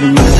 Put 'em in